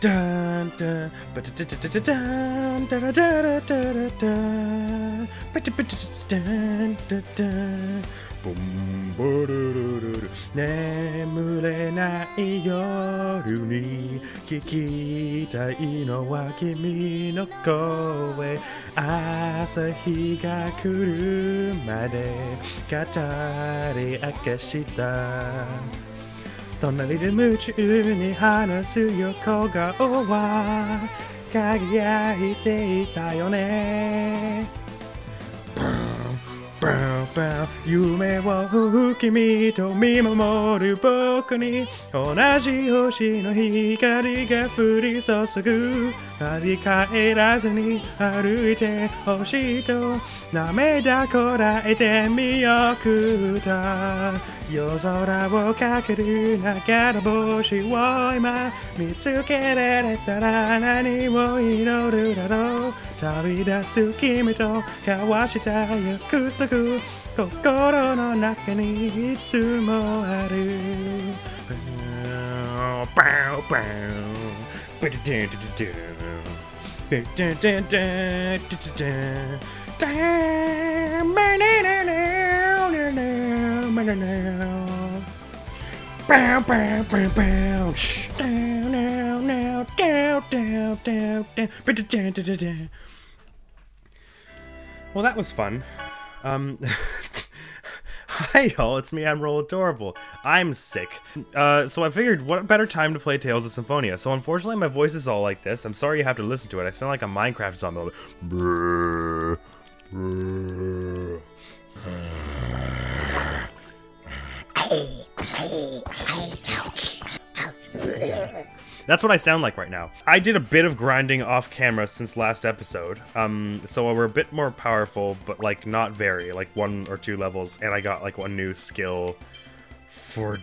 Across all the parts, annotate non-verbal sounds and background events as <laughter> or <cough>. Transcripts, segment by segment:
ダーンダーンバタタタタタダンダラダラダラダンバタバタタタンダダンボンボルルルル眠れない夜に聞きたいのは君の声朝日が来るまで語り明かした隣で夢中に話す横顔は。輝いていたよね。夢を吹君と見守る僕に同じ星の光が降り注ぐ振り返らずに歩いてほしいと涙こらえて見送った夜空をかける。中の星を今見つけられたら何を祈る。だろう旅立つ君と交わした約束 Well, that was fun. Um, <laughs> hi y'all, it's me, Admiral Adorable. I'm sick. Uh, so I figured what better time to play Tales of Symphonia. So unfortunately my voice is all like this. I'm sorry you have to listen to it. I sound like a Minecraft zombie. Brrr, brrr. <sighs> That's what I sound like right now. I did a bit of grinding off camera since last episode, um, so we're a bit more powerful, but like not very, like one or two levels, and I got like one new skill for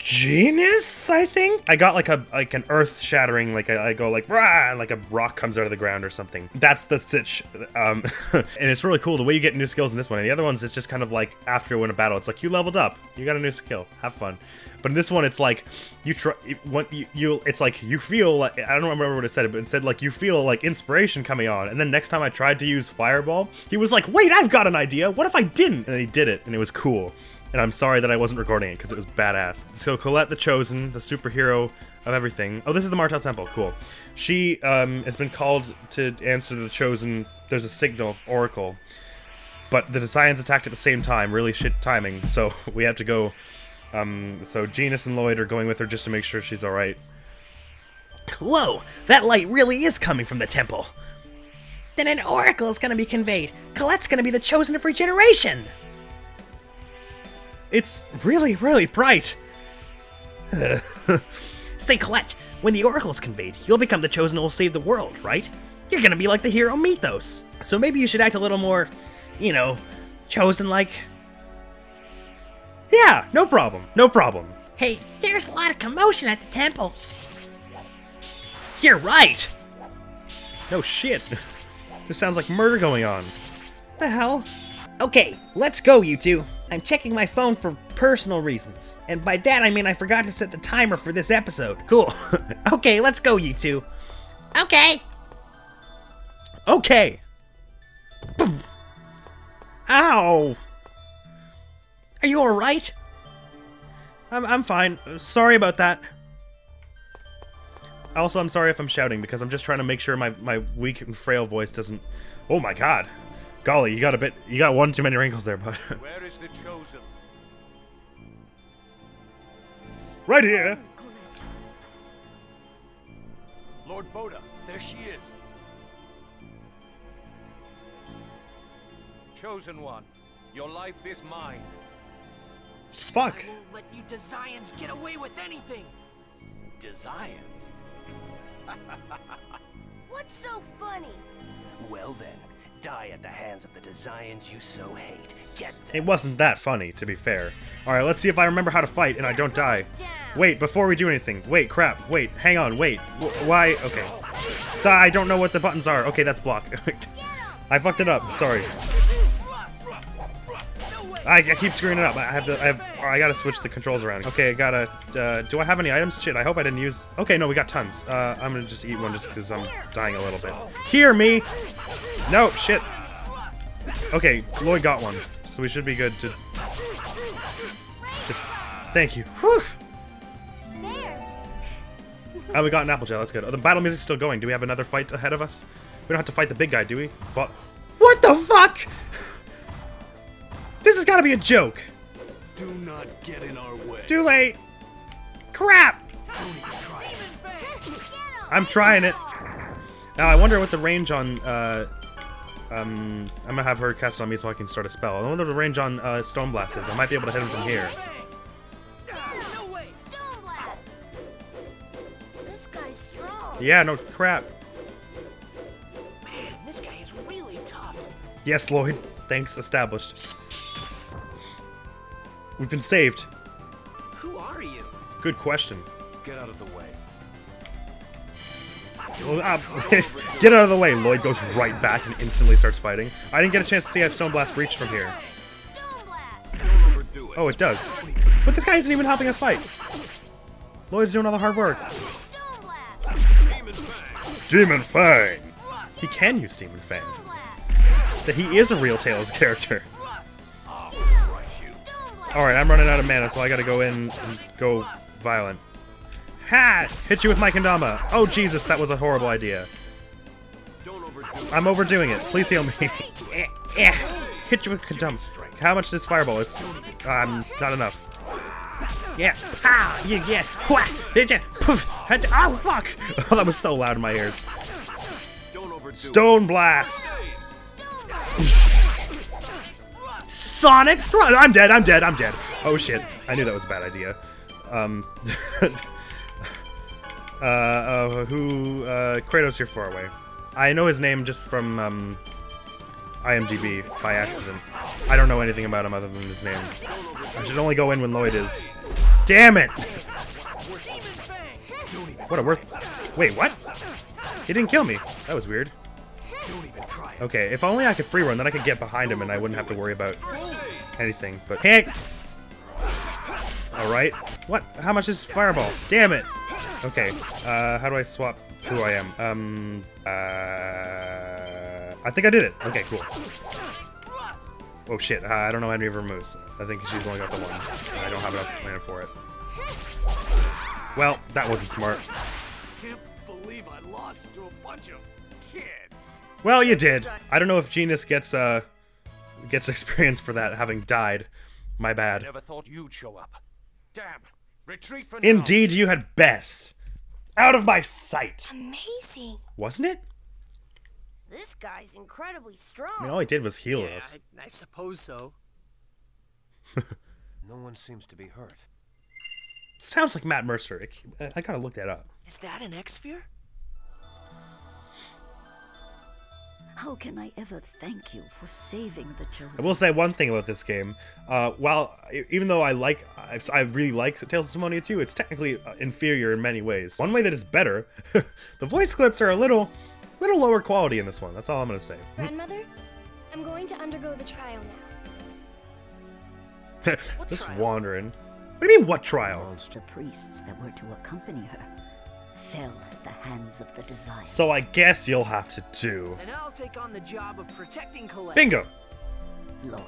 Genis i think? I got like a like an earth shattering like I, go like rah! and like a rock comes out of the ground or something. That's the sitch um <laughs> and it's really cool the way you get new skills in this one. And the other ones it's just kind of like after you win a battle it's like you leveled up. You got a new skill. Have fun. But in this one it's like you try what you, you it's like you feel like i don't remember what it said but it said like you feel like inspiration coming on. And then next time i tried to use fireball he was like wait i've got an idea. What if i didn't? And then he did it and it was cool and I'm sorry that I wasn't recording it because it was badass. So Colette the Chosen, the superhero of everything. Oh, this is the Martel Temple. Cool. She um, has been called to answer the Chosen. There's a signal, Oracle. But the Defiants attacked at the same time. Really shit timing. <laughs> So we have to go. Um, so Genis and Lloyd are going with her just to make sure she's alright. Whoa, that light really is coming from the temple. Then an oracle is gonna be conveyed. Colette's gonna be the chosen of regeneration. It's really, really bright. <laughs> Say, Colette, when the oracle is conveyed, you'll become the chosen who will save the world, right? You're gonna be like the hero Mithos. So maybe you should act a little more, you know, chosen like. Yeah, no problem. No problem. Hey, there's a lot of commotion at the temple. You're right. No shit. <laughs> This sounds like murder going on. What The hell? Okay, let's go, you two. I'm checking my phone for personal reasons. And by that, I mean I forgot to set the timer for this episode. Cool. <laughs> okay, let's go, you two. Okay. Okay. Boom. Ow. Are you alright? I'm, I'm fine. Sorry about that. Also, I'm sorry if I'm shouting because I'm just trying to make sure my, my weak and frail voice doesn't... Oh my god. Golly, you got a bit... You got one too many wrinkles there, but... <laughs> Where is the chosen? right here! Lord Botta, there she is. Chosen one, your life is mine. Fuck! I won't let you Desians get away with anything! Desires? <laughs> What's so funny? Well then, die at the hands of the Desians you so hate. Get them. It wasn't that funny, to be fair. Alright, let's see if I remember how to fight and I don't die. Wait, before we do anything. Wait, crap. Wait, hang on, wait. W- why? Okay. I don't know what the buttons are. Okay, that's block. <laughs> I fucked it up. Sorry. I, I keep screwing it up. I have to. I have. I gotta switch the controls around. Okay, I gotta. Uh, do I have any items? Shit. I hope I didn't use. Okay, no, we got tons. Uh, I'm gonna just eat one just because I'm dying a little bit. Hear me. No shit. Okay, Lloyd got one, so we should be good to. Just. Thank you. Whew. There. Oh, we got an apple gel. That's good. Oh, the battle music's still going. Do we have another fight ahead of us? We don't have to fight the big guy, do we? But what the fuck? This has got to be a joke. Do not get in our way. Too late. Crap. I'm trying it. Now I wonder what the range on. Uh, um, I'm gonna have her cast it on me so I can start a spell. I wonder what the range on uh, Stone Blast is. I might be able to hit him from here. Stone Blast. This guy's strong. Yeah, no crap. Man, this guy is really tough. Yes, Lloyd. Thanks. Established. We've been saved. Who are you? Good question. Get out of the way. Uh, <laughs> Get out of the way. Lloyd goes right back and instantly starts fighting. I didn't get a chance to see if Stone Blast reached from here. Oh, it does. But this guy isn't even helping us fight. Lloyd's doing all the hard work. Demon Fang. He can use Demon Fang. That he is a real Tales character. Alright, I'm running out of mana, so I gotta go in and go violent. Ha! Hit you with my kendama. Oh, Jesus, that was a horrible idea. I'm overdoing it. Please heal me. <laughs> Eh, eh. Hit you with kendama. How much is fireball? It's um not enough. Yeah. Pow! Yeah, yeah. Wha! Hit ya. Poof! Oh fuck! <laughs> Oh, that was so loud in my ears. Stone blast. Sonic thrust. I'm dead. I'm dead. I'm dead. Oh shit! I knew that was a bad idea. Um. <laughs> uh, uh, who? Uh, Kratos, you're far away. I know his name just from um, IMDb by accident. I don't know anything about him other than his name. I should only go in when Lloyd is. Damn it! What a worth. Wait, what? He didn't kill me. That was weird. Okay, if only I could free run, then I could get behind him and I wouldn't have to worry about anything. But heck. Alright. What? How much is fireball? Damn it! Okay, uh, how do I swap who I am? Um, uh, I think I did it. Okay, cool. Oh shit, uh, I don't know any of her moves. I think she's only got the one. I don't have enough mana for it. Well, that wasn't smart. Can't believe I lost to a bunch of kids. Well, you did. I don't know if Genis gets, uh, gets <laughs> experience for that, having died. My bad. Never thought you'd show up. Damn. Retreat for now. Indeed, you had best. Out of my sight. Amazing. Wasn't it? This guy's incredibly strong. I mean, all he did was heal Yeah, us. I, I suppose so. <laughs> No one seems to be hurt. Sounds like Matt Mercer. I, I gotta look that up. Is that an Exsphere? How can I ever thank you for saving the chosen? I will say one thing about this game. Uh, while even though I like, I, I really like Tales of Symphonia 2, it's technically uh, inferior in many ways. One way that is better, <laughs> the voice clips are a little, little lower quality in this one. That's all I'm gonna say. <laughs> Grandmother, I'm going to undergo the trial now. <laughs> Just wandering. What do you mean, what trial? The priests that were to accompany her fell at the hands of the Desians. So I guess you'll have to do. And I'll take on the job of protecting Colette. Bingo. Lloyd,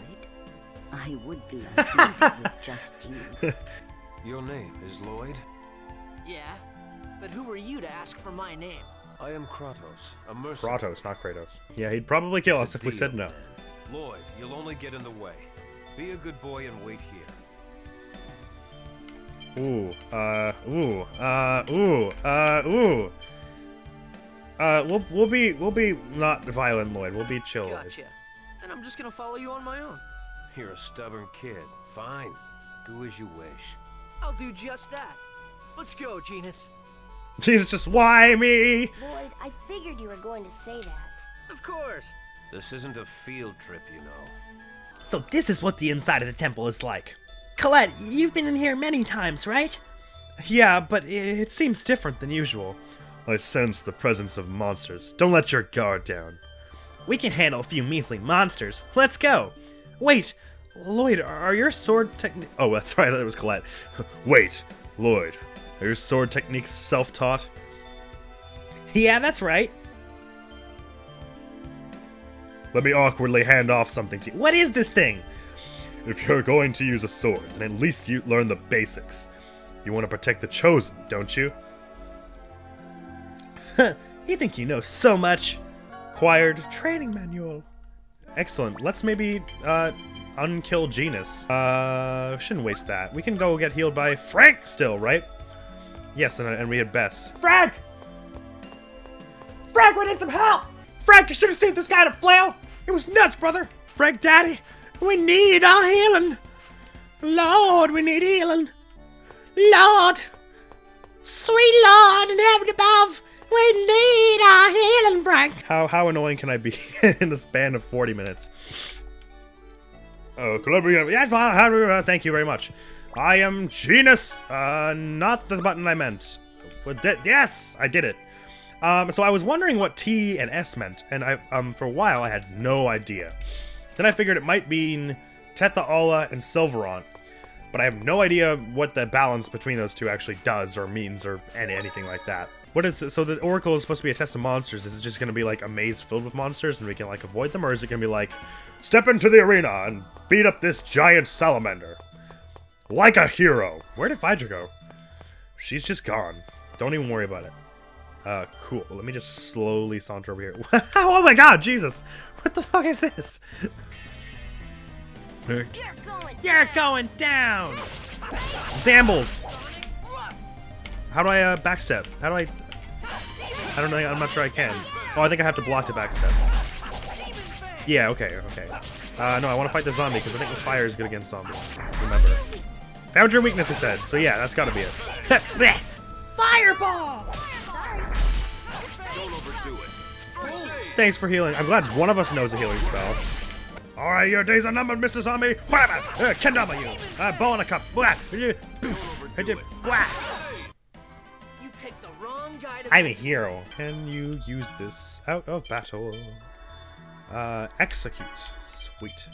I would be uneasy <laughs> with just you. <laughs> Your name is Lloyd? Yeah, but who are you to ask for my name? I am Kratos, a mercenary. Kratos, not Kratos. Yeah, he'd probably kill It's us a if we said no. man. Lloyd, you'll only get in the way. Be a good boy and wait here. Ooh, uh, ooh, uh, ooh, uh, ooh. Uh, we'll we'll be we'll be not violent, Lloyd. We'll be chill. Gotcha. Then I'm just gonna follow you on my own. You're a stubborn kid. Fine. Do as you wish. I'll do just that. Let's go, Genis. Jesus, just why me? Lloyd, I figured you were going to say that. Of course. This isn't a field trip, you know. So this is what the inside of the temple is like. Colette, you've been in here many times, right? Yeah, but it seems different than usual. I sense the presence of monsters. Don't let your guard down. We can handle a few measly monsters. Let's go. Wait, Lloyd, are your sword technique? Oh, that's right. That was Colette. <laughs> Wait, Lloyd, are your sword techniques self-taught? yeah, that's right. Let me awkwardly hand off something to you. What is this thing? If you're going to use a sword, then at least you learn the basics. You want to protect the chosen, don't you? You think you know so much? Acquired training manual. Excellent. Let's maybe uh unkill Genis. Uh shouldn't waste that. We can go get healed by Frank still, right? Yes, and, and we had Bess. Frank! Frank, we need some help! Frank, you should have seen this guy in a flail! It was nuts, brother! Frank, daddy, we need our healing! Lord, we need healing! Lord! Sweet Lord in heaven above! We need our healing, Frank! How how annoying can I be <laughs> in the span of 40 minutes? Oh, Columbia. Uh, thank you very much. I am genius. Uh, not the button I meant. Yes, I did it. Um, so I was wondering what T and S meant, and I um for a while I had no idea. Then I figured it might mean Tethe'alla and Sylvarant, but I have no idea what the balance between those two actually does or means or any, anything like that. What is it? so the Oracle is supposed to be a test of monsters? Is it just going to be like a maze filled with monsters and we can like avoid them, or is it going to be like step into the arena and beat up this giant salamander like a hero? Where did Phaidra go? She's just gone. Don't even worry about it. Uh, cool. Let me just slowly saunter over here. <laughs> oh my god, Jesus! What the fuck is this? You're going You're going down! Zambles! How do I uh, backstep? How do I... I don't know, I'm not sure I can. Oh, I think I have to block to backstep. Yeah, okay, okay. Uh, no, I want to fight the zombie, because I think the fire is good against zombies. Remember. Found your weakness, it said. So yeah, that's gotta be it. <laughs> Fireball! Thanks for healing. I'm glad one of us knows a healing spell. Alright, your days are numbered, Mr. Zombie. Whatever. Uh, Kendama you. Uh, ball in a cup. Blah. Blah. You picked the wrong guy to I'm a hero. Can you use this out of battle? Uh, execute. Sweet.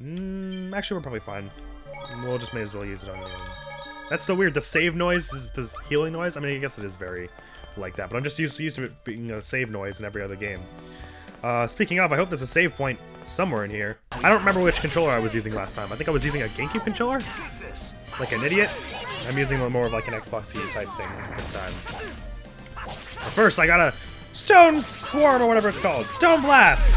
Mm, actually, we're probably fine. We'll just may as well use it on the That's so weird. The save noise is this healing noise. I mean, I guess it is very like that, but I'm just used, used to it being a save noise in every other game. Uh, speaking of, I hope there's a save point somewhere in here. I don't remember which controller I was using last time. I think I was using a GameCube controller? Like an idiot? I'm using more of like an Xbox C type thing this time. But first, I got a Stone Swarm or whatever it's called. Stone Blast!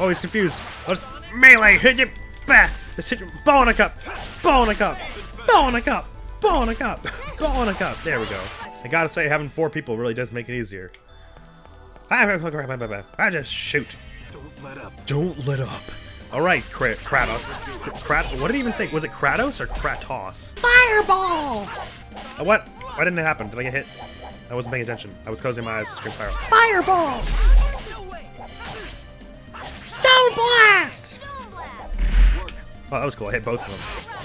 Oh, he's confused. Let's melee, hit you, bah! Let's hit you, ball in a cup, ball in a cup, ball in a cup, ball in a cup, ball in a cup. There we go. I gotta say, having four people really does make it easier. I just shoot. Don't let up. Don't let up. All right, Kra- Kratos. Krat. What did he even say? Was it Kratos or Kratos? Fireball! Uh, what? Why didn't it happen? Did I get hit? I wasn't paying attention. I was closing my eyes to scream fire. Fireball! Stone Blast! Oh, that was cool. I hit both of them.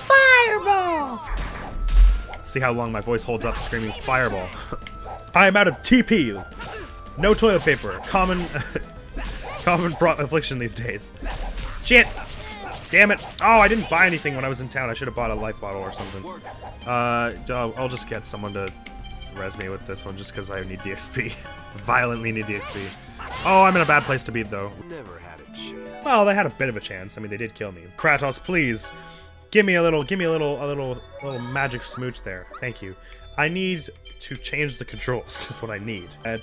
Fireball! See how long my voice holds up screaming fireball. I am out of TP. No toilet paper. Common, <laughs> common affliction these days. Shit. Damn it. Oh, I didn't buy anything when I was in town. I should have bought a life bottle or something. Uh, I'll, I'll just get someone to res me with this one just because I need DXP. <laughs> Violently need DXP. Oh, I'm in a bad place to beat though. Never had a chance. Well, they had a bit of a chance. I mean, they did kill me. Kratos, please, give me a little, give me a little, a little, a little magic smooch there. Thank you. I need to change the controls. That's what I need. Uh,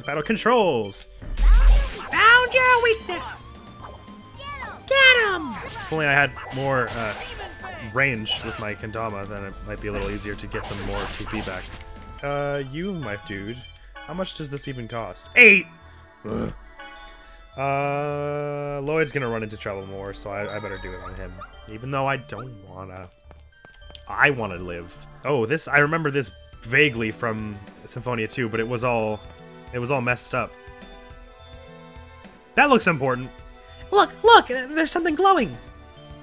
Battle controls. Found your weakness! Get him! If only I had more uh, range with my kendama, then it might be a little easier to get some more TP back. Uh, you, my dude. How much does this even cost? Eight. Ugh. Uh, Lloyd's gonna run into trouble more, so I, I better do it on him. Even though I don't wanna. I want to live. Oh, this I remember this vaguely from Symphonia 2, but it was all it was all messed up. That looks important. Look, look, uh, there's something glowing.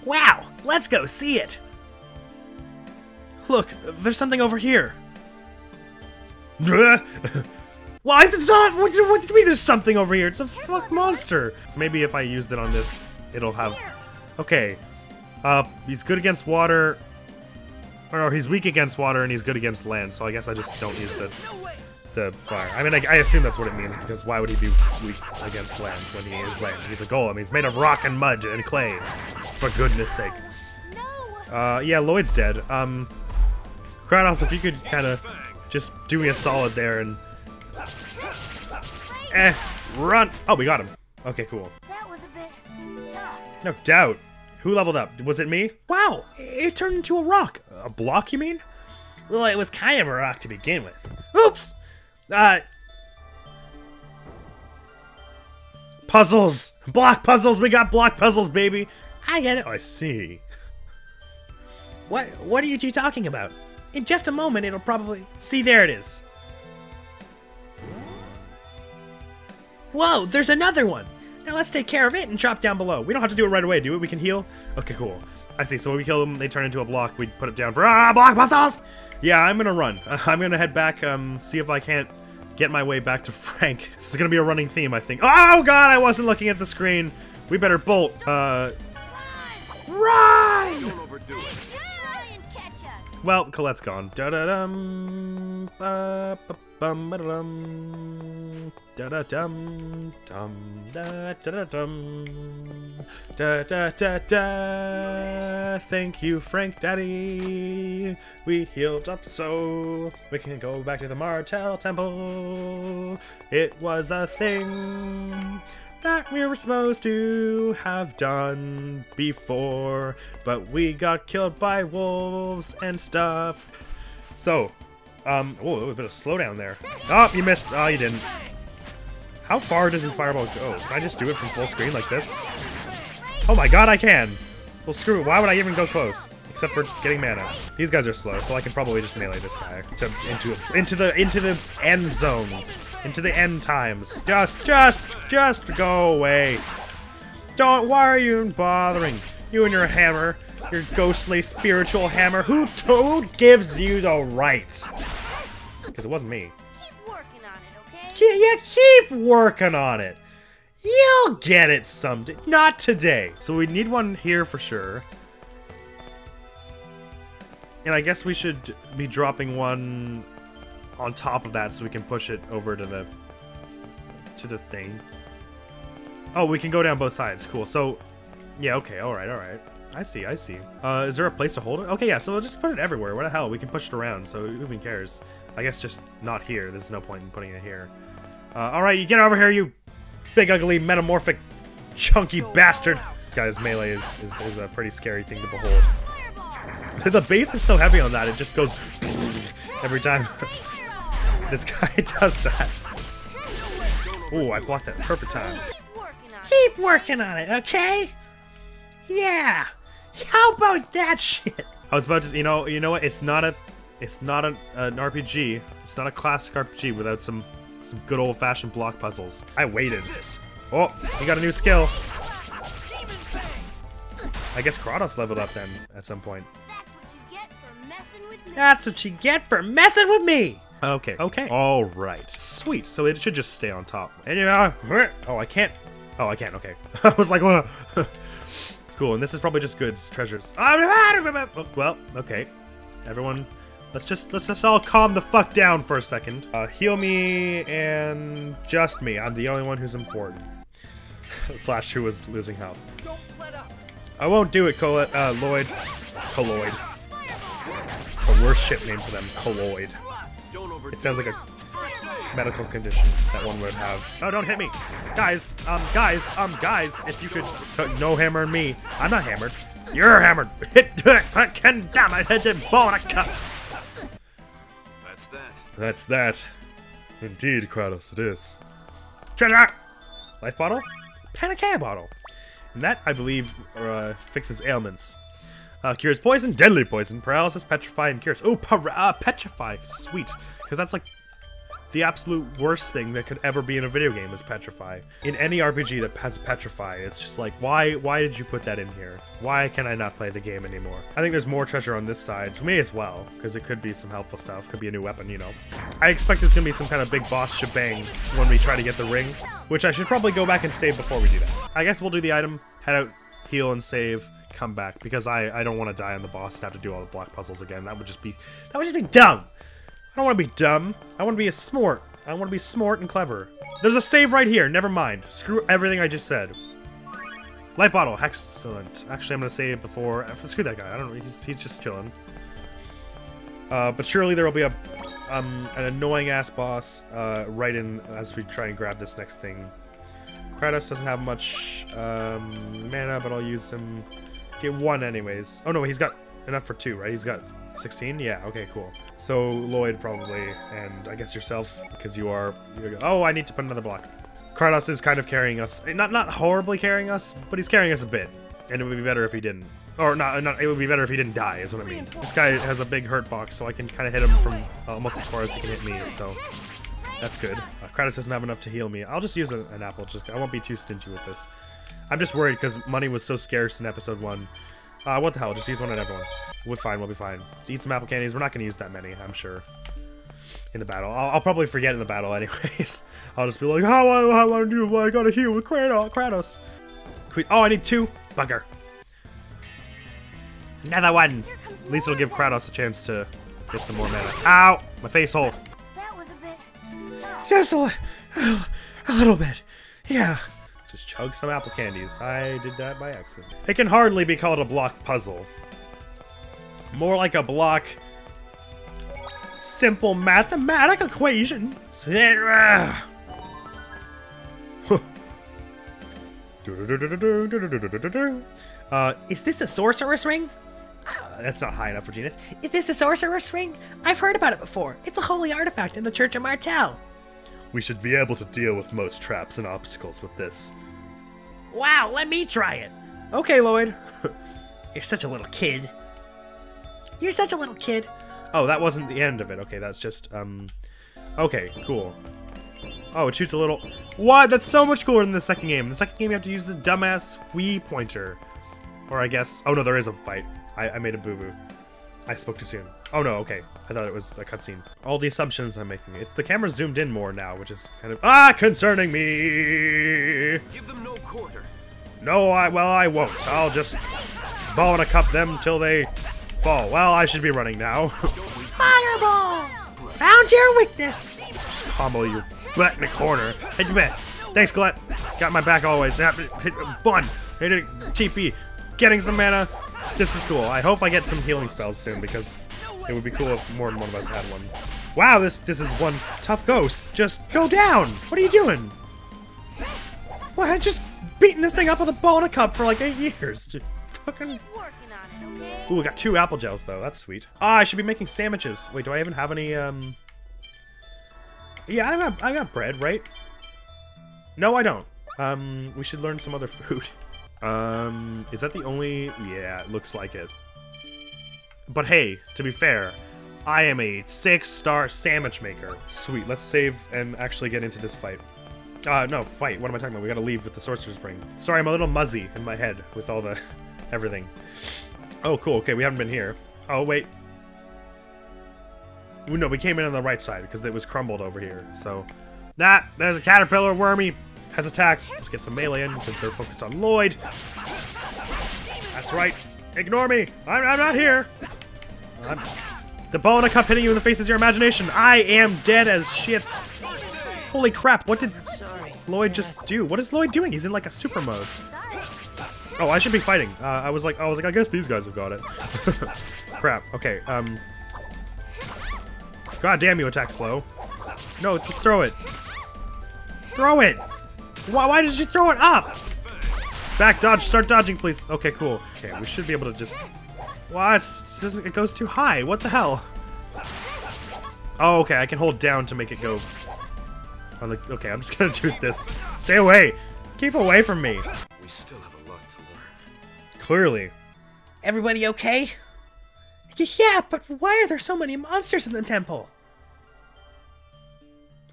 Wow, let's go see it. Look, there's something over here. <laughs> Why is it not? What, what you mean there's something over here? It's a fuck monster. So maybe if I used it on this, it'll have. Okay. Uh, he's good against water. Or no, he's weak against water and he's good against land. So I guess I just don't use the the fire. I mean, I, I assume that's what it means because why would he be weak against land when he is land? He's a golem. He's made of rock and mud and clay. For goodness sake. Uh, yeah, Lloyd's dead. Um, Kratos, if you could kind of just do me a solid there and eh, run. Oh, we got him. Okay, cool. That was a bit tough. No doubt. Who leveled up? Was it me? Wow, it turned into a rock. A block, you mean? Well, it was kind of a rock to begin with. Oops! Uh, Puzzles! Block puzzles! We got block puzzles, baby! I get it. I see. What, what are you two talking about? In just a moment, it'll probably... See, there it is. Whoa, there's another one! Now let's take care of it and drop down below. We don't have to do it right away, do we? We can heal? Okay, cool. I see. So when we kill them, they turn into a block. We put it down for ah block puzzles. Yeah, I'm gonna run. <laughs> I'm gonna head back. Um, see if I can't get my way back to <laughs> Frank. This is gonna be a running theme, I think. Oh God, I wasn't looking at the screen. We better bolt. Uh, run! Well, Colette's gone. Da da dum. Ba ba bum ba dum. Da da dum. Dum da da da dum. Da da da da. Thank you, Frank Daddy. We healed up so we can go back to the Martel Temple. It was a thing that we were supposed to have done before, but we got killed by wolves and stuff. So, um, whoa, a bit of slowdown there. Oh, you missed. Oh, you didn't. How far does his fireball go? Can I just do it from full screen like this? Oh my god, I can! Well, screw it. Why would I even go close? Except for getting mana. These guys are slow, so I can probably just melee this guy to into into the into the end zones, into the end times. Just, just, just go away. Don't. Why are you bothering? You and your hammer, your ghostly spiritual hammer. Who who gives you the right? Because it wasn't me. Keep working on it, okay? Yeah, yeah, keep working on it. You'll get it someday. Not today. So we need one here for sure. And I guess we should be dropping one on top of that so we can push it over to the to the thing. Oh, we can go down both sides. Cool. So, yeah, okay, all right, all right. I see, I see. Uh, is there a place to hold it? Okay, yeah, so we'll just put it everywhere. What the hell? We can push it around, so who even cares? I guess just not here. There's no point in putting it here. Uh, all right, you get over here, you big, ugly, metamorphic, chunky bastard. This guy's melee is, is, is a pretty scary thing to behold. <laughs> the base is so heavy on that, it just goes <laughs> every time <laughs> this guy <laughs> does that. Oh, I blocked that perfect time. Keep working on it. Keep working on it, okay? Yeah. How about that shit? I was about to, you know, you know what? It's not a, it's not an, an RPG. It's not a classic RPG without some, some good old-fashioned block puzzles. I waited. Oh, he got a new skill. I guess Kratos leveled up then at some point. That's what you get for messing with me. That's what you get for messing with me. Okay. Okay. All right. Sweet. So it should just stay on top. And you know, oh, I can't. Oh, I can't. Okay. <laughs> I was like, "Whoa." <laughs> cool. And this is probably just goods, treasures. Oh, <laughs> Well, okay. Everyone, let's just let's just all calm the fuck down for a second. Uh, heal me and just me. I'm the only one who's important. Slash, who was losing health. I won't do it, Colette. Uh, Lloyd. Colloid. It's the worst ship name for them. Colloid. Don't overdo It sounds like a medical condition that one would have. Oh, don't hit me, guys. Um, guys. Um, guys. If you could, uh, no hammer me. I'm not hammered. You're hammered. <laughs> Hit. Can damn I hit him. Ball and a cup. That's that. That's that. Indeed, Kratos, it is. Treasure! Life bottle? Panacea bottle. And that, I believe, uh, fixes ailments. Uh, cures poison, deadly poison, paralysis, petrify, and cures. Oh, para- uh, petrify. Sweet. Because that's like the absolute worst thing that could ever be in a video game is petrify. In any RPG that has petrify, it's just like, why why did you put that in here? Why can I not play the game anymore? I think there's more treasure on this side, for me as well, because it could be some helpful stuff, could be a new weapon, you know. I expect there's gonna be some kind of big boss shebang when we try to get the ring, which I should probably go back and save before we do that. I guess we'll do the item, head out, heal and save, come back, because I, I don't want to die on the boss and have to do all the block puzzles again. That would just be, that would just be dumb! I don't want to be dumb. I want to be a smart. I want to be smart and clever. There's a save right here. Never mind. Screw everything I just said. Light bottle. Excellent. Actually, I'm going to save before... Screw that guy. I don't know. He's, he's just chilling. Uh, but surely there will be a um, an annoying-ass boss uh, right in as we try and grab this next thing. Kratos doesn't have much um, mana, but I'll use him... Get one anyways. Oh, no. He's got enough for two, right? He's got 16? Yeah, okay, cool. So, Lloyd probably, and I guess yourself, because you are... Oh, I need to put another block. Kratos is kind of carrying us. Not not horribly carrying us, but he's carrying us a bit. And it would be better if he didn't. Or, not, not it would be better if he didn't die, is what I mean. This guy has a big hurt box, so I can kind of hit him from almost as far as he can hit me, so... That's good. Uh, Kratos doesn't have enough to heal me. I'll just use a, an apple. Just I won't be too stingy with this. I'm just worried because money was so scarce in episode 1. Uh, what the hell? Just use one at everyone. We're fine. We'll be fine. Eat some apple candies. We're not going to use that many, I'm sure. In the battle. I'll, I'll probably forget in the battle <laughs> anyways. I'll just be like, how I, how I do? I gotta heal with Kratos. Kratos. Oh, I need two. Bugger. Another one. At least it'll give Kratos a chance to get some more mana. Ow! My face hole. That was a bit tough. Just a, li- a little bit. Yeah. Just chug some apple candies. I did that by accident. It can hardly be called a block puzzle. More like a block simple mathematical equation. <laughs> Uh, is this a sorcerer's ring? Ah, that's not high enough for Genis. Is this a sorcerer's ring? I've heard about it before. It's a holy artifact in the Church of Martel. We should be able to deal with most traps and obstacles with this. Wow, let me try it. Okay, Lloyd. <laughs> You're such a little kid. You're such a little kid. Oh, that wasn't the end of it. Okay, that's just, um... Okay, cool. Oh, it shoots a little... What? That's so much cooler than the second game. The second game, you have to use the dumbass Wii pointer. Or I guess... Oh, no, there is a fight. I, I made a boo-boo. I spoke too soon. Oh, no, okay. I thought it was a cutscene. All the assumptions I'm making. It's the camera zoomed in more now, which is kind of... Ah, concerning me! Give them no quarter. No, I... Well, I won't. I'll just... Ball and a cup them till they fall. Well, I should be running now. <laughs> Fireball! Found your weakness! just combo your butt in the corner. Hit your back. Thanks, Colette. Got my back always. Snap, hit one. Hit it. TP. Getting some mana. This is cool. I hope I get some healing spells soon because it would be cool if more than one of us had one. Wow, this this is one tough ghost. Just go down. What are you doing? What? I just beating this thing up with a ball and a cup for like eight years. Just fucking. Keep working on it, okay? Ooh, we got two apple gels though. That's sweet. Ah, I should be making sandwiches. Wait, do I even have any? Um. Yeah, I got I got bread, right? No, I don't. Um, we should learn some other <laughs> food. Um, is that the only? Yeah, it looks like it. But hey, to be fair, I am a six-star sandwich maker. Sweet. Let's save and actually get into this fight. Uh, no, fight. What am I talking about? We gotta leave with the sorcerer's ring. Sorry, I'm a little muzzy in my head with all the <laughs> everything. Oh, cool. Okay, we haven't been here. Oh, wait. No, we came in on the right side because it was crumbled over here. So, that there's a caterpillar wormy has attacked. Let's get some melee in because they're focused on Lloyd. That's right. Ignore me. I'm, I'm not here. I'm, the ball in a cup hitting you in the face is your imagination. I am dead as shit. Holy crap! What did Lloyd just do? What is Lloyd doing? He's in like a super mode. Oh, I should be fighting. Uh, I was like, I was like, I guess these guys have got it. <laughs> Crap. Okay. Um. God damn, you attack slow. No, just throw it. Throw it. Why? Why did you throw it up? Back dodge. Start dodging, please. Okay, cool. Okay, we should be able to just. What? It doesn't- It goes too high. What the hell? Oh, okay. I can hold down to make it go. On the, okay, I'm just <laughs> gonna do this. Stay away. Keep away from me. We still have a lot to learn. Clearly. Everybody okay? Yeah, but why are there so many monsters in the temple?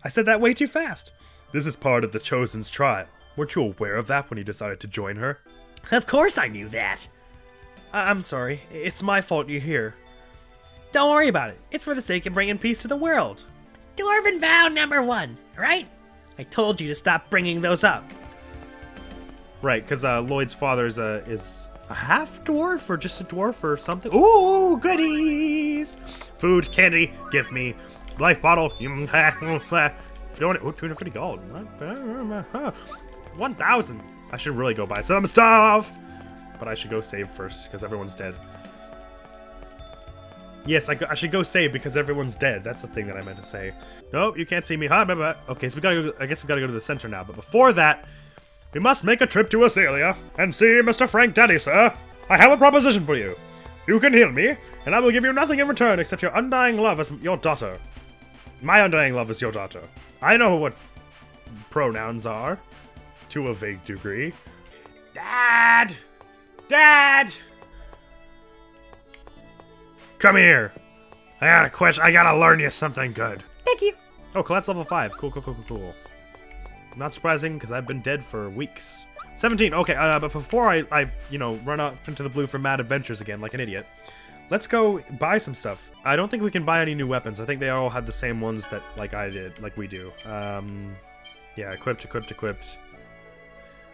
I said that way too fast. This is part of the Chosen's trial. Weren't you aware of that when you decided to join her? Of course I knew that. I- I'm sorry. It's my fault you're here. Don't worry about it. It's for the sake of bringing peace to the world. Dwarven vow number one, right? I told you to stop bringing those up. Right, because uh, Lloyd's father is a, is a half dwarf or just a dwarf or something. Ooh, goodies! Food, candy, give me. Life bottle. <laughs> If you don't, oh, 250 gold. 1,000. I should really go buy some stuff. But I should go save first because everyone's dead. Yes, I, I should go save because everyone's dead. That's the thing that I meant to say. No, you can't see me. Huh? Okay, so we gotta. Go, I guess we gotta go to the center now. But before that, we must make a trip to Iselia and see Mr. Frank Daddy, sir. I have a proposition for you. You can heal me, and I will give you nothing in return except your undying love as your daughter. My undying love is your daughter. I know what pronouns are, to a vague degree. Dad! Dad! Come here. I got a question. I gotta learn you something good. Thank you. Oh, Colette's level 5. Cool, cool, cool, cool, cool. Not surprising, because I've been dead for weeks. 17. Okay, uh, but before I, I, you know, run off into the blue for mad adventures again like an idiot, let's go buy some stuff. I don't think we can buy any new weapons. I think they all had the same ones that, like I did, like we do. Um, yeah, equipped, equipped, equipped.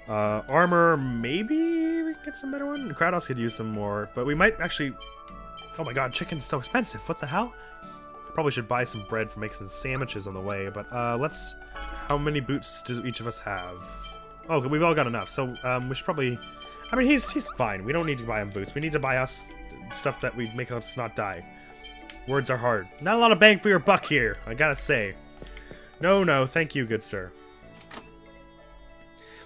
Uh, armor, maybe we can get some better one. Kratos could use some more, but we might actually... Oh my god, chicken's so expensive. What the hell? Probably should buy some bread for making some sandwiches on the way, but uh, let's... How many boots do each of us have? Oh, we've all got enough, so um, we should probably... I mean, he's he's fine. We don't need to buy him boots. We need to buy us stuff that we make us not die. Words are hard. Not a lot of bang for your buck here, I gotta say. No, no, thank you, good sir.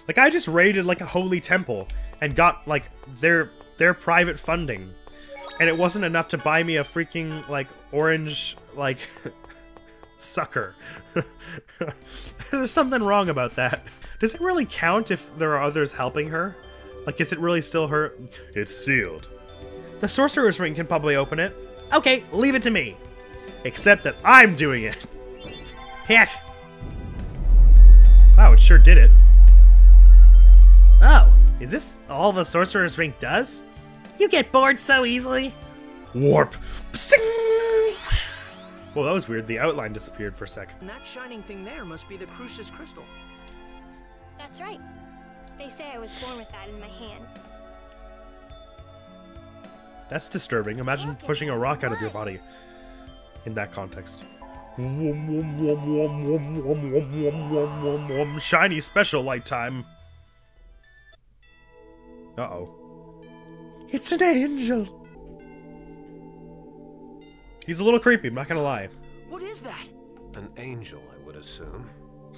Like, I just raided, like, a holy temple and got, like, their their private funding. And it wasn't enough to buy me a freaking, like, orange, like, <laughs> sucker. <laughs> There's something wrong about that. Does it really count if there are others helping her? Like, is it really still her? It's sealed. The sorcerer's ring can probably open it. Okay, leave it to me. Except that I'm doing it. <laughs> Heck. Wow, it sure did it. Oh, is this all the sorcerer's ring does? You get bored so easily. Warp. Psing! Well, that was weird. The outline disappeared for a sec. And that shining thing there must be the Cruxis Crystal. That's right. They say I was born with that in my hand. That's disturbing. Imagine pushing a rock out of your body in that context. Shiny special light time. Uh-oh. It's an angel! He's a little creepy, I'm not gonna lie. What is that? An angel, I would assume.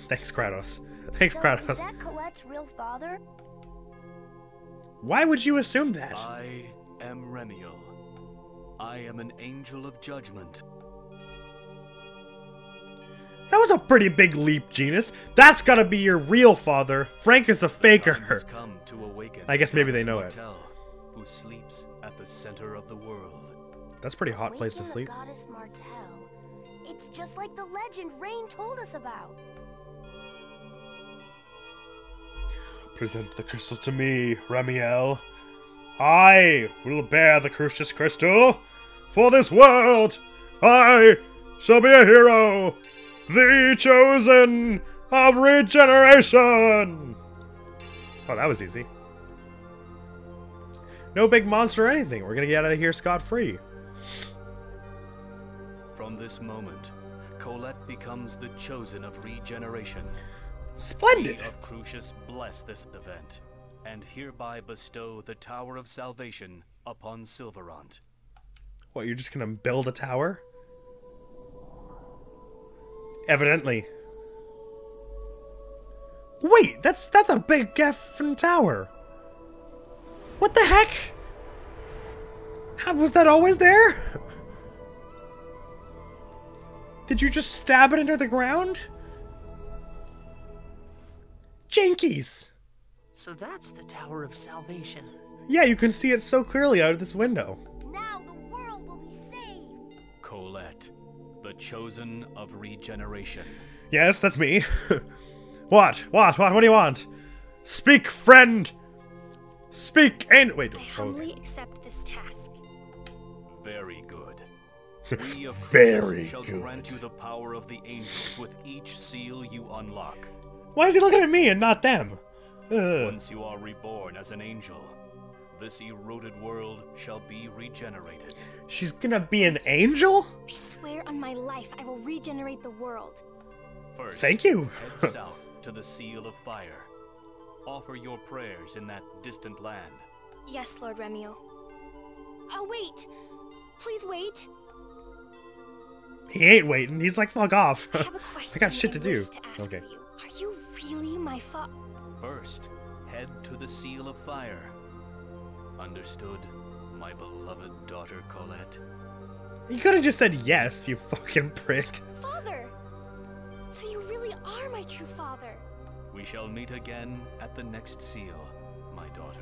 Thanks, Kratos. Thanks, so, Kratos. Is that Colette's real father? Why would you assume that? I am Remiel. I am an angel of judgment. That was a pretty big leap, Genis. That's gotta be your real father. Frank is a faker. <laughs> come to awaken I guess maybe they Goddess know it. Martel, who sleeps at the center of the world. That's a pretty hot place to sleep. goddess Martel. It's just like the legend Raine told us about. Present the crystal to me, Remiel. I will bear the Cruxis Crystal. For this world, I shall be a hero, the chosen of regeneration. Oh, that was easy. No big monster or anything. We're gonna get out of here scot free. From this moment, Colette becomes the chosen of regeneration. Splendid. Of Cruxis bless this event, and hereby bestow the Tower of Salvation upon Sylvarant. What, you're just gonna build a tower? Evidently. Wait, that's that's a big effing tower. What the heck? How was that always there? <laughs> Did you just stab it into the ground? Jinkies! So that's the Tower of Salvation. Yeah, you can see it so clearly out of this window. Now the world will be saved. Colette, the chosen of regeneration. Yes, that's me. <laughs> what? What? What? What do you want? Speak, friend! Speak and wait. I okay. humbly accept this task. Very good. <laughs> We of Very shall good. grant you the power of the angels with each seal you unlock. Why is he looking at me and not them? Ugh. Once you are reborn as an angel, this eroded world shall be regenerated. She's gonna be an angel? I swear on my life I will regenerate the world. First, Thank you. head <laughs> south to the Seal of Fire. Offer your prayers in that distant land. Yes, Lord Remiel. Oh, wait! Please wait! He ain't waiting. He's like, fuck off. I have a question <laughs> I got shit I to do. to ask Okay. you. Are you really my fa- First, head to the Seal of Fire. Understood, my beloved daughter Colette? You could have just said yes, you fucking prick. father? So you really are my true father. We shall meet again at the next seal, my daughter.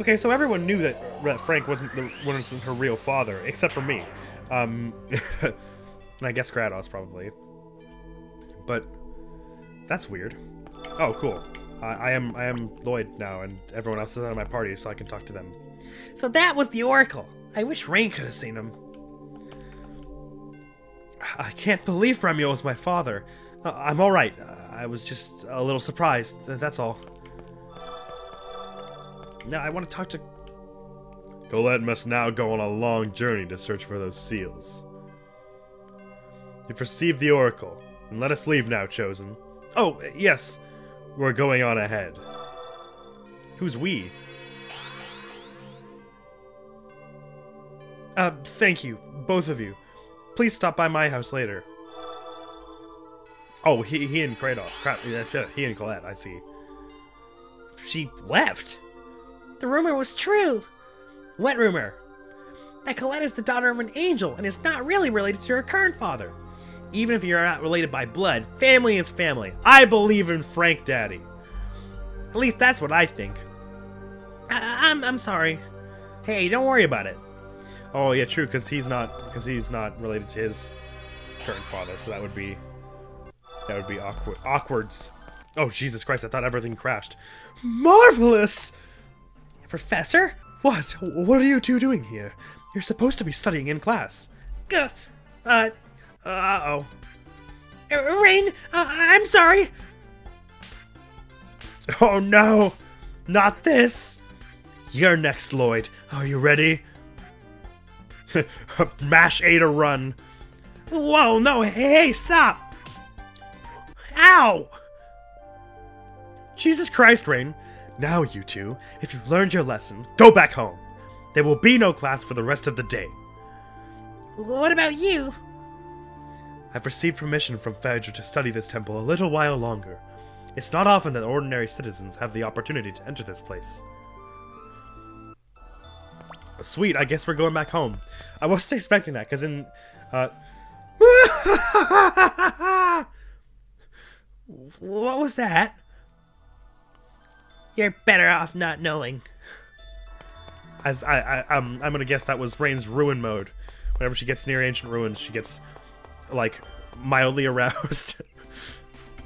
Okay, so everyone knew that, that Frank wasn't the wasn't her real father, except for me. Um, and <laughs> I guess Kratos probably. But that's weird. Oh, cool. I, I am I am Lloyd now, and everyone else is out of my party, so I can talk to them. So that was the Oracle. I wish Raine could have seen him. I can't believe Remiel was my father. Uh, I'm all right. Uh, I was just a little surprised. th- That's all. Now I want to talk to. Colette must now go on a long journey to search for those seals. You've received the oracle, and let us leave now, chosen. Oh yes, we're going on ahead. Who's we? Uh, thank you, both of you. Please stop by my house later. Oh, he, he and Kratos. Crap, he and Colette, I see. She left. The rumor was true. What rumor? That Colette is the daughter of an angel and is not really related to her current father. Even if you're not related by blood, family is family. I believe in Frank Daddy. At least that's what I think. I- I'm I'm sorry. Hey, don't worry about it. Oh yeah, true, because he's not because he's not related to his current father, so that would be that would be awkward. Awkwards. Oh Jesus Christ! I thought everything crashed. Marvelous. Professor? What? What are you two doing here? You're supposed to be studying in class. Uh, uh, Uh oh. uh, Raine, uh, I'm sorry. Oh no! Not this! You're next, Lloyd. Are you ready? <laughs> Mash A to run. Whoa, no, hey, stop. Ow! Jesus Christ, Raine. Now, you two, if you've learned your lesson, go back home. There will be no class for the rest of the day. What about you? I've received permission from Phaidra to study this temple a little while longer. It's not often that ordinary citizens have the opportunity to enter this place. Sweet, I guess we're going back home. I wasn't <laughs> expecting that, because in. Uh... <laughs> What was that? You're better off not knowing. As I, I um, I'm gonna guess that was Raine's ruin mode. Whenever she gets near ancient ruins, she gets like mildly <laughs> aroused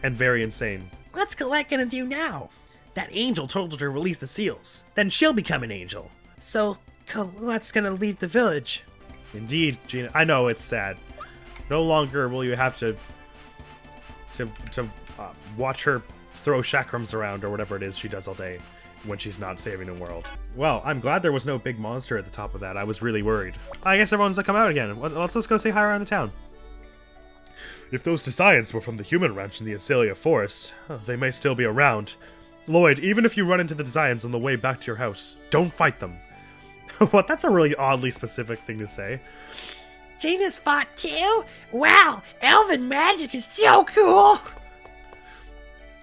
and very insane. What's Colette gonna do now? That angel told her to release the seals. Then she'll become an angel. So Colette's gonna leave the village. Indeed, Genis. I know it's sad. No longer will you have to to to uh, watch her throw chakrams around or whatever it is she does all day when she's not saving the world. Well, I'm glad there was no big monster at the top of that. I was really worried. I guess everyone's to come out again. Let's, let's let's go say hi around the town. If those Desians were from the human ranch in the Iselia Forest, they may still be around. Lloyd, even if you run into the Desians on the way back to your house, don't fight them. <laughs> what? That's a really oddly specific thing to say. Genis fought too? Wow, elven magic is so cool!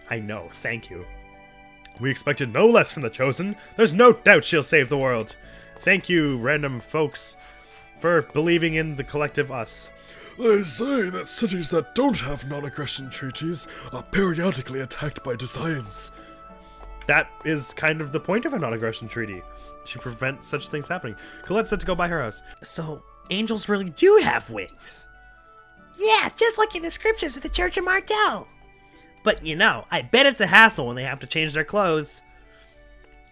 I know, thank you. We expected no less from the Chosen. There's no doubt she'll save the world. Thank you, random folks, for believing in the collective us. They say that cities that don't have non aggression treaties are periodically attacked by Desians. that is kind of the point of a non-aggression treaty to prevent such things happening. Colette's said to go by her house. So, angels really do have wings. Yeah, just like in the scriptures of the Church of Martel. But you know, I bet it's a hassle when they have to change their clothes.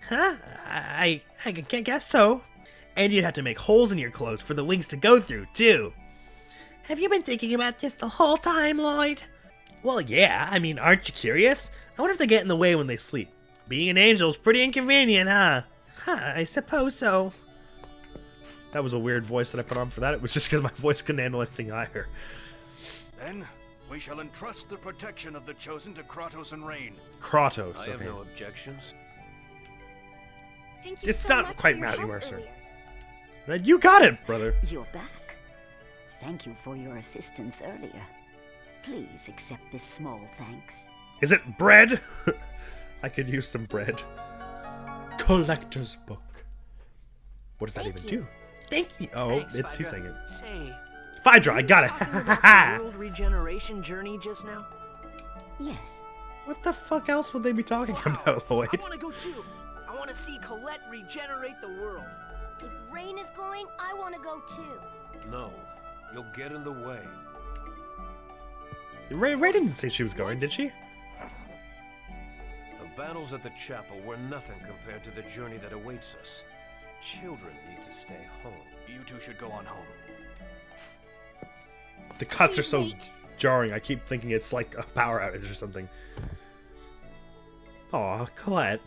Huh? I, I, I guess so. And you'd have to make holes in your clothes for the wings to go through, too. Have you been thinking about this the whole time, Lloyd? Well, yeah, I mean, aren't you curious? I wonder if they get in the way when they sleep. Being an angel's pretty inconvenient, huh? Huh, I suppose so. That was a weird voice that I put on for that. It was just because my <laughs> voice couldn't handle anything higher. Then we shall entrust the protection of the chosen to Kratos and Raine. Kratos, I have okay. no objections. Thank you It's so not much quite for your Matty help Mercer. earlier. Right, You got it, brother. You're back. Thank you for your assistance earlier. Please accept this small thanks. Is it bread? <laughs> I could use some bread. Collector's book. What does that even you. do? Thank you. Oh, Thanks, it's he's Phaidra. saying it. Say, Phaidra, I got talking it. <laughs> about the world regeneration journey just now? Yes, what the fuck else would they be talking Wow. about, Lloyd? I want to go too. I want to see Colette regenerate the world. If Raine is going, I want to go too. No, you'll get in the way. Ray, Ray didn't say she was going, did she? The battles at the chapel were nothing compared to the journey that awaits us. Children need to stay home. You two should go on home. The cuts are so wait. jarring. I keep thinking it's like a power outage or something. Aw, Colette.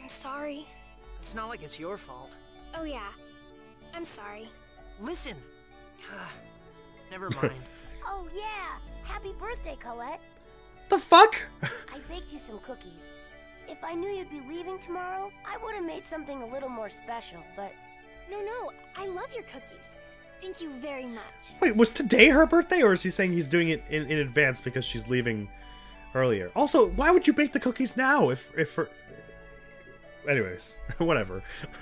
I'm sorry. It's not like it's your fault. Oh yeah. I'm sorry. Listen. Ah, never <laughs> mind. Oh yeah! Happy birthday, Colette. The fuck? I baked you some cookies. If I knew you'd be leaving tomorrow, I would have made something a little more special, but No, no. I love your cookies. Thank you very much. Wait, was today her birthday, or is he saying he's doing it in, in advance because she's leaving earlier? Also, why would you bake the cookies now if if her... Anyways, <laughs> whatever. <laughs>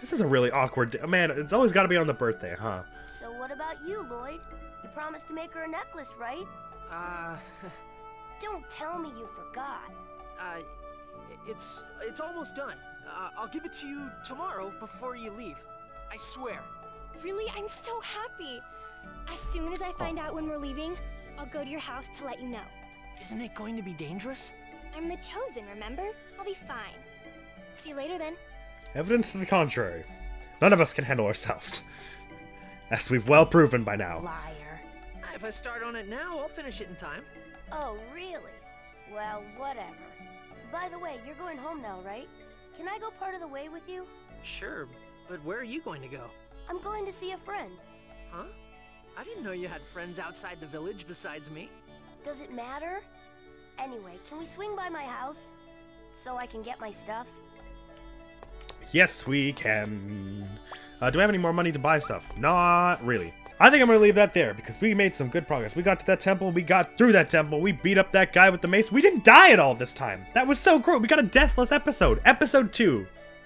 this is a really awkward... d- Man, it's always got to be on the birthday, huh? so what about you, Lloyd? You promised to make her a necklace, right? Uh, <laughs> Don't tell me you forgot. uh, it's it's almost done. Uh, I'll give it to you tomorrow before you leave. I swear. Really, I'm so happy. As soon as I find out when we're leaving, I'll go to your house to let you know. Isn't it going to be dangerous? I'm the chosen, remember? I'll be fine. See you later then. Evidence to the contrary. None of us can handle ourselves. As we've well proven by now. Liar. If I start on it now, I'll finish it in time. Oh, really? Well, whatever. By the way, you're going home now, right? Can I go part of the way with you? Sure, but where are you going to go? I'm going to see a friend. Huh? I didn't know you had friends outside the village besides me. Does it matter? Anyway, can we swing by my house? So I can get my stuff? Yes, we can. Uh, do we have any more money to buy stuff? Not really. I think I'm gonna leave that there because we made some good progress. We got to that temple, we got through that temple, we beat up that guy with the mace. We didn't die at all this time. That was so cool. We got a deathless episode. Episode 2.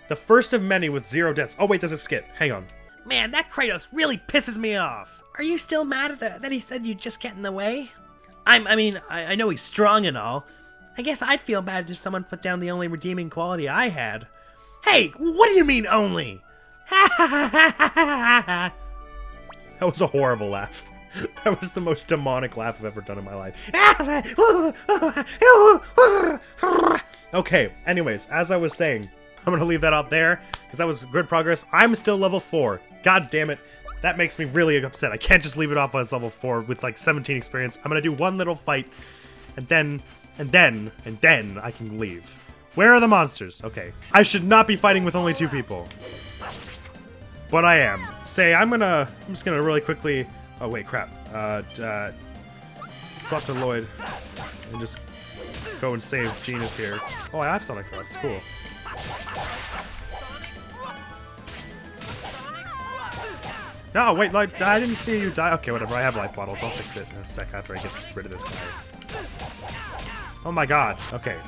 The first of many with zero deaths. Oh, wait, there's a skit. Hang on. Man, that Kratos really pisses me off. Are you still mad at the, that he said you'd just get in the way? I'm, I mean, I, I know he's strong and all. I guess I'd feel bad if someone put down the only redeeming quality I had. Hey, what do you mean only? Ha ha ha ha ha ha ha! That was a horrible laugh. <laughs> That was the most demonic laugh I've ever done in my life. <laughs> Okay, anyways, as I was saying, I'm gonna leave that out there because that was good progress. I'm still level 4. God damn it. That makes me really upset. I can't just leave it off as level 4 with like 17 experience. I'm gonna do one little fight and then, and then, and then I can leave. Where are the monsters? Okay. I should not be fighting with only two people. But I am. Say, I'm gonna, I'm just gonna really quickly, oh wait, crap. Uh, uh, swap to Lloyd and just go and save Genis here. Oh, I have Sonic Thrust, cool. No, wait, Lloyd, I didn't see you die. Okay, whatever, I have life bottles. I'll fix it in a sec after I get rid of this guy. Oh my god, okay.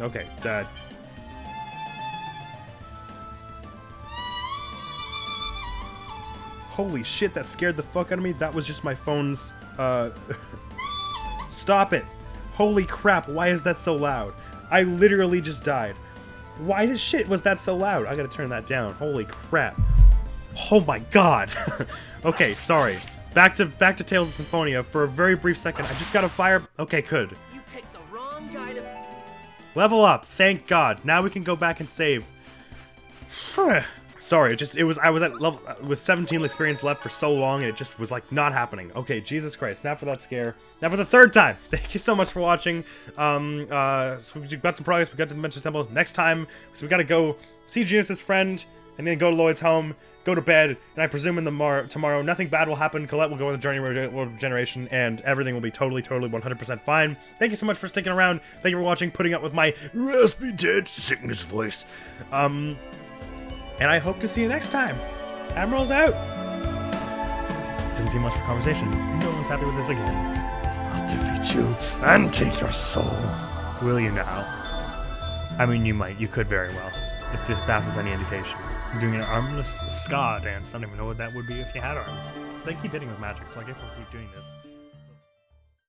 Okay, uh, Holy shit, that scared the fuck out of me. That was just my phone's, uh... <laughs> Stop it! Holy crap, why is that so loud? I literally just died. Why the shit was that so loud? I gotta turn that down. Holy crap. Oh my god! <laughs> okay, sorry. Back to back to Tales of Symphonia for a very brief second. I just got to fire. Okay, good. Level up. Thank God. Now we can go back and save. <sighs> Sorry, just it was I was at level with 17 experience left for so long and it just was like not happening. Okay, Jesus Christ. Now for that scare. Now for the third time. <laughs> Thank you so much for watching. Um uh so we got some progress. We got to the Dimension Temple. Next time, so we got to go see Genis's friend and then go to Lloyd's home, go to bed, and I presume in the mar tomorrow nothing bad will happen. Colette will go on the journey of regeneration, and everything will be totally, totally 100% fine. Thank you so much for sticking around. Thank you for watching, putting up with my raspy dead sickness voice. Um, and I hope to see you next time. Admiral's out. Doesn't seem much for conversation. No one's happy with this again. I'll defeat you and take your soul. Will you now? I mean, you might. You could very well, if that is any indication. Doing an armless ska dance. I don't even know what that would be if you had arms. So they keep hitting with magic, so I guess I'll keep doing this.